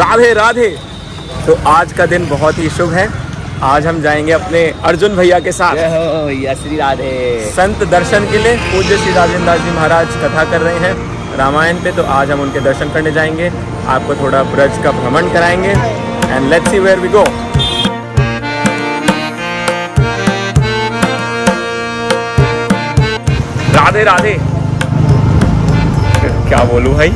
राधे राधे। तो आज का दिन बहुत ही शुभ है। आज हम जाएँगे अपने अर्जुन भैया के साथ। श्री राधे। संत दर्शन के लिए पूज्य श्री राजेंद्र जी महाराज कथा कर रहे हैं। रामायण पे तो आज हम उनके दर्शन करने जाएँगे। आपको थोड़ा ब्रज का भ्रमण कराएँगे। And let's see where we go Radhe Radhe. क्या बोलूँ भाई?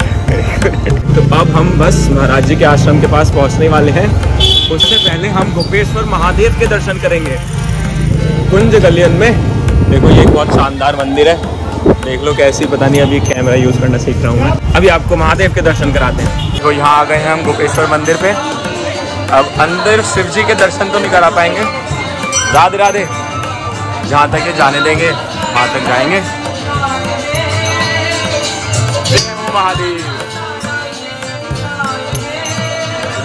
तो अब हम बस महाराज जी के आश्रम के पास पहुँचने वाले हैं। उससे पहले हम गोपेश्वर महादेव के दर्शन करेंगे। कुंज गलियन में। देखो, ये बहुत शानदार मंदिर है। देख लो कैसी, पता नहीं अभी कैमरा यूज़ करना सीख रहा हूँ अभी आपको महादेव के दर्शन कराते हैं। तो यहाँ आ गए हैं हम गोपेश्वर मंदिर पे। अब अंदर शिव जी के दर्शन तो नहीं करा पाएँगे। राधे राधे। जहाँ तक ये जाने देंगे, वहाँ तक जाएँगे। महादेव।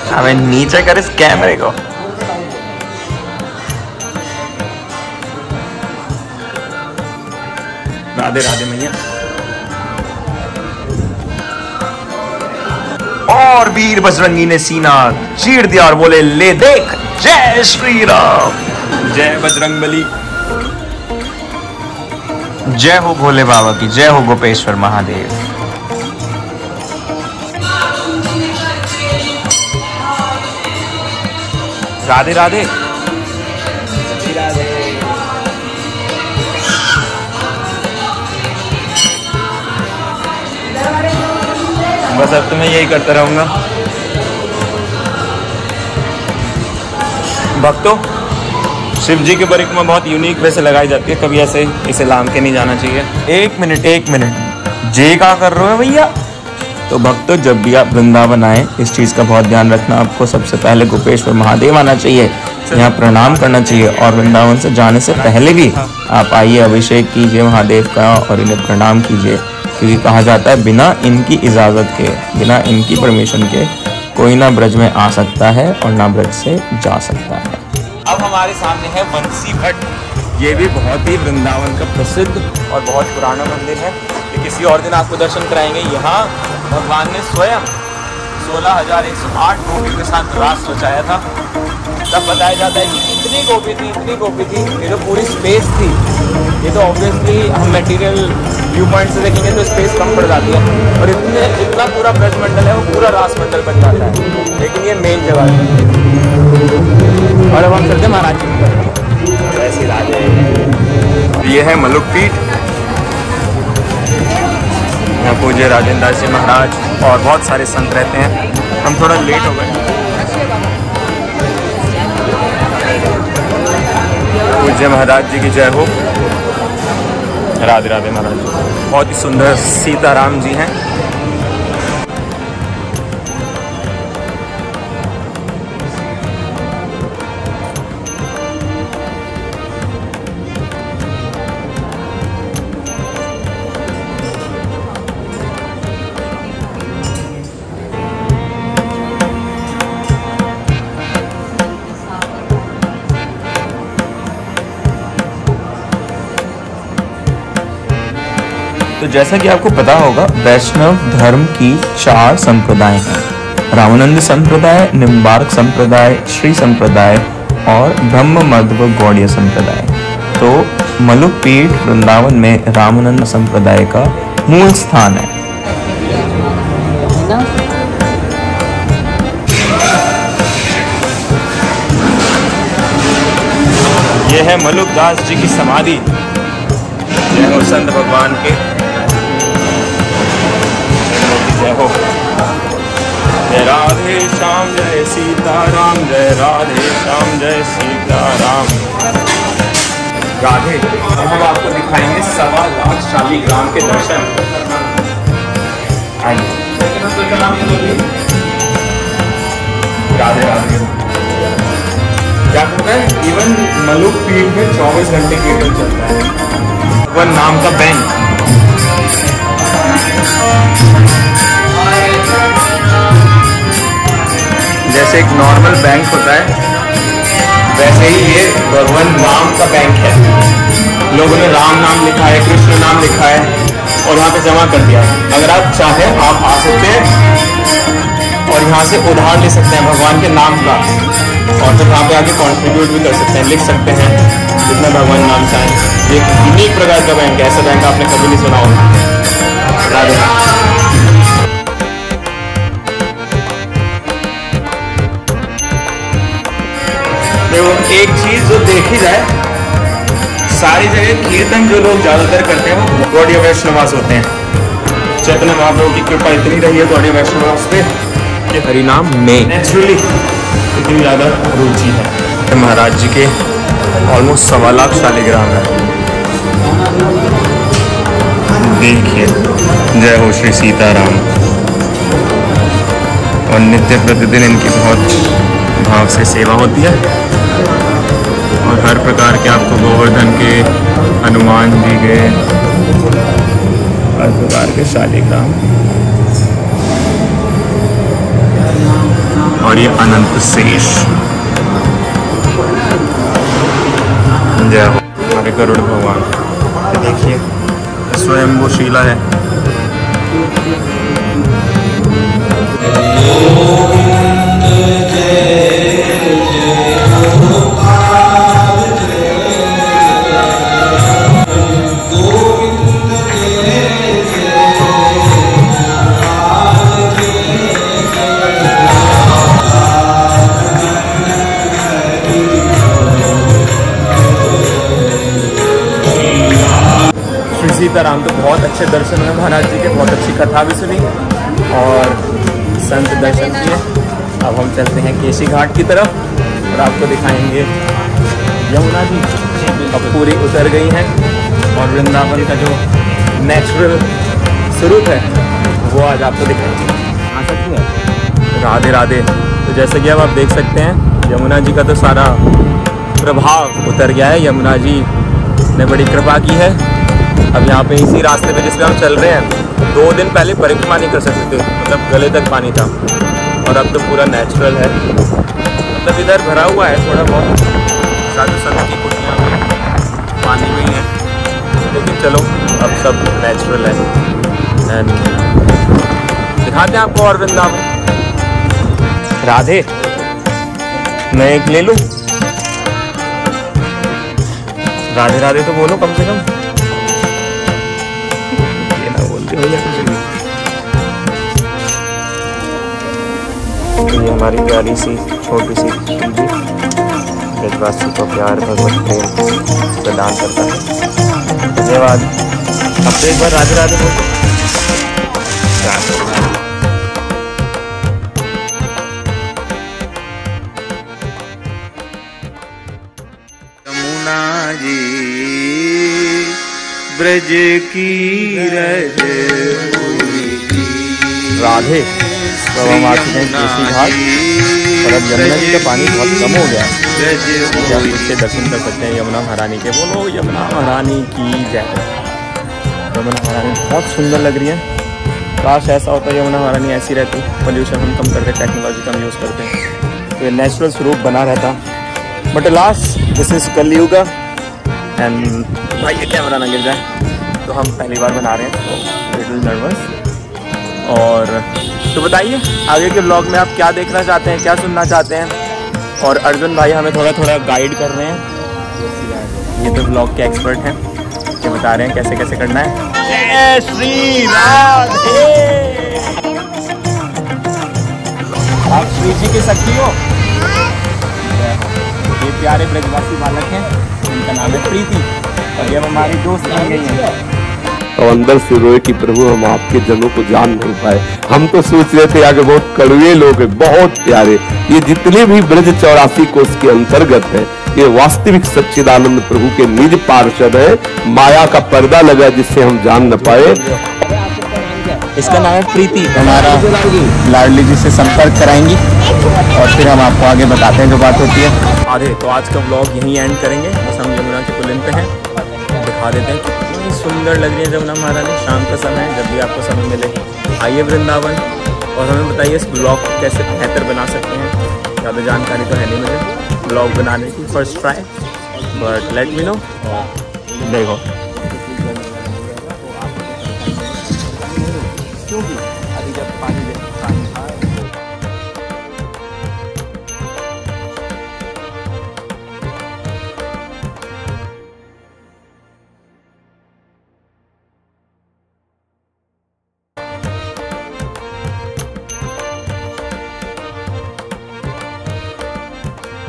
अबे नीचे कर इस कैमरे को। राधे राधे मैया। और वीर बजरंगी ने सीना चीर दिया और बोले ले देख जय श्री राम जय बजरंग बली। जय हो भोले बाबा की जय हो गोपेश्वर महादेव। राधे राधे। बस अब तो मैं यही करता रहूँगा। भक्तों, शिव जी की परिक्रमा बहुत यूनिक वैसे लगाई जाती है, कभी ऐसे इसे लाम के नहीं जाना चाहिए। एक मिनट एक मिनट। जे का कर रहे हो भैया? तो भक्तों जब भी आप वृंदावन आए इस चीज़ का बहुत ध्यान रखना। आपको सबसे पहले गोपेश्वर महादेव आना चाहिए। यहाँ प्रणाम करना चाहिए और वृंदावन से जाने से पहले भी आप आइए अभिषेक कीजिए महादेव का और इन्हें प्रणाम कीजिए। क्योंकि कहा जाता है बिना इनकी इजाज़त के बिना इनकी परमिशन के कोई ना ब्रज में आ सकता है और ना ब्रज से जा सकता है। अब हमारे सामने है वंशी भट्ट। ये भी बहुत ही वृंदावन का प्रसिद्ध और बहुत पुराना मंदिर है। ये किसी और दिन आपको दर्शन कराएँगे। यहाँ भगवान ने स्वयं सोलह हज़ार एक सौ आठ गोपी के साथ रास रचाया था। तब बताया जाता है कि इतनी गोपी थी, इतनी गोपी थी, ये तो पूरी स्पेस थी। ये तो ऑब्वियसली हम मटेरियल व्यू पॉइंट से देखेंगे तो स्पेस कम पड़ जाती है। और इतने जितना पूरा ब्रज मंडल है, वो पूरा रास मंडल बन जाता है। लेकिन ये मेन जगह है। और अब हम चलते महाराज जी। जय श्री ये है मलुक पीठ पूज्य राजेंद्र दास जी महाराज और बहुत सारे संत रहते हैं। हम थोड़ा लेट हो गए। पूज्य महाराज जी की जय हो। राधे राधे महाराज बहुत ही सुंदर सीताराम जी हैं। जैसा कि आपको पता होगा, वैष्णव धर्म की चार संप्रदाय हैं। रामानंद संप्रदाय, निम्बार्क संप्रदाय, श्री संप्रदाय और ब्रह्म मध्व गौड़ीय संप्रदाय। तो मलुक पीठ वृंदावन में रामानंद संप्रदाय का मूल स्थान है। यह है मलुक दास जी की समाधि। जय हो संत भगवान के। जय राधे, श्याम जय सीताराम, जय राधे, श्याम जय सीताराम। राधे अब हम आपको दिखाएँगे सवा लाख शालीग्राम के दर्शन। राधे राधे। क्या कहता है? इवन मलुक पीठ में 24 घंटे कीर्तन चलता है। वन नाम का बैंक जैसे एक नॉर्मल बैंक होता है, वैसे ही ये भगवान राम का बैंक है। लोगों ने राम नाम लिखा है, कृष्ण नाम लिखा है और वहाँ पे जमा कर दिया अगर आप चाहें, आप आ सकते हैं और यहाँ से उधार ले सकते हैं भगवान के नाम का। और फिर यहाँ पे आके कंट्रीब्यूट भी कर सकते हैं, लिख सकते हैं, जितना भगवान नाम चाहें। एक यूनिक प्रकार का बैंक ऐसा बैंक आपने कभी नहीं सुना होगा। देखो एक चीज़ जो देखी जाए, सारी जगह कीर्तन जो लोग ज़्यादातर करते हैं, वो गौड़िया वैष्णवास होते हैं। चैतन्य महाप्रभु की कृपा इतनी रही है गौड़िया वैष्णवास पे कि हरिनाम में नेचुरली इतनी ज़्यादा रुचि है। महाराज जी के ऑलमोस्ट सवा लाख शालिग्राम है। देखिए, जय हो श्री सीताराम। और नित्य प्रतिदिन इनकी बहुत भाव से सेवा होती है। और हर प्रकार के आपको गोवर्धन के हनुमान जी के हर प्रकार के शालिग्राम। और ये अनंत शेष। जय हमारे गरुड़ भगवान। देखिए स्वयं वो शीला है। कथा भी सुनी और संत दर्शन किए। अब हम चलते हैं केसी घाट की तरफ़ और आपको दिखाएँगे यमुना जी। अब पूरी उतर गई हैं और वृंदावन का जो नेचुरल स्वरूप है वो आज आपको दिखाएँगे। आ सकती है राधे राधे। तो जैसे कि अब आप देख सकते हैं यमुना जी का तो सारा प्रभाव उतर गया है। यमुना जी ने बड़ी कृपा की है। अब यहाँ पे इसी रास्ते पे जिस पे हम चल रहे हैं, दो दिन पहले परिक्रमा नहीं कर सकते थे मतलब गले तक पानी था। और अब तो पूरा नेचुरल है। मतलब इधर भरा हुआ है थोड़ा बहुत। साधु संत की कुटियाँ में पानी भी है लेकिन चलो, अब सब नेचुरल है। दिखाते हैं आपको और वृंदावन। राधे, मैं एक ले लूँ? राधे राधे तो बोलो कम से कम। भैया कुछ हमारी प्यारी सी छोटी सी शिल्पी ब्रजवासी को प्यार भगवत प्रेम प्रदान करता है। धन्यवाद। अब तो एक बार राधे राधे बोलो जी। ब्रज की रज राधे तो अब हम आ चुके हैं केसी घाट। और अब यमुना जी का पानी बहुत कम हो गया। है ब्रज हम उससे दर्शन कर सकते हैं यमुना महारानी के। बोलो यमुना महारानी की जय। यमुना महारानी बहुत सुंदर लग रही है। काश ऐसा होता यमुना महारानी ऐसी रहती। पोल्यूशन हम कम करते टेक्नोलॉजी कम यूज़ करते। हैं तो ये नेचुरल स्वरूप बना रहता। But last this is Kalyuga. And भाई ये कैमरा ना गिर जाए। तो हम पहली बार बना रहे हैं तो लिटिल नर्वस और तो बताइए आगे के ब्लॉग में आप क्या देखना चाहते हैं क्या सुनना चाहते हैं? और अर्जुन भाई हमें थोड़ा थोड़ा गाइड कर रहे हैं। ये तो ब्लॉग के एक्सपर्ट हैं ये बता रहे हैं कैसे कैसे करना है। जय श्री राधे आप श्री जी के शक्ति हो? ये प्यारे ब्रजवासी बालक हैं। इनका नाम है प्रीति और ये हमारी दोस्त बन गई हैं और अंदर से रोए कि प्रभु हम आपके जनों को जान नहीं पाए। हम तो सोच रहे थे आगे बहुत कड़वे लोग हैं बहुत प्यारे। ये जितने भी ब्रज चौरासी कोष के अंतर्गत है ये वास्तविक सच्चिदानंद प्रभु के निज पार्षद है। माया का पर्दा लगा जिससे हम जान न पाए। इसका नाम है प्रीति। हमारा लाडली जी से संपर्क कराएँगी और फिर हम आपको आगे बताते हैं जो बात होती है। आधे तो आज का ब्लॉग यहीं एंड करेंगे। यमुना के पुलिन पे हैं। दिखा देते हैं कितनी सुंदर लग रही है यमुना महारानी। शाम का समय है, जब भी आपको समय मिले आइए वृंदावन, और हमें बताइए इस ब्लॉग को कैसे बेहतर बना सकते हैं। ज़्यादा जानकारी तो है नहीं मुझे। ब्लॉग बनाने की first try but let me know देखो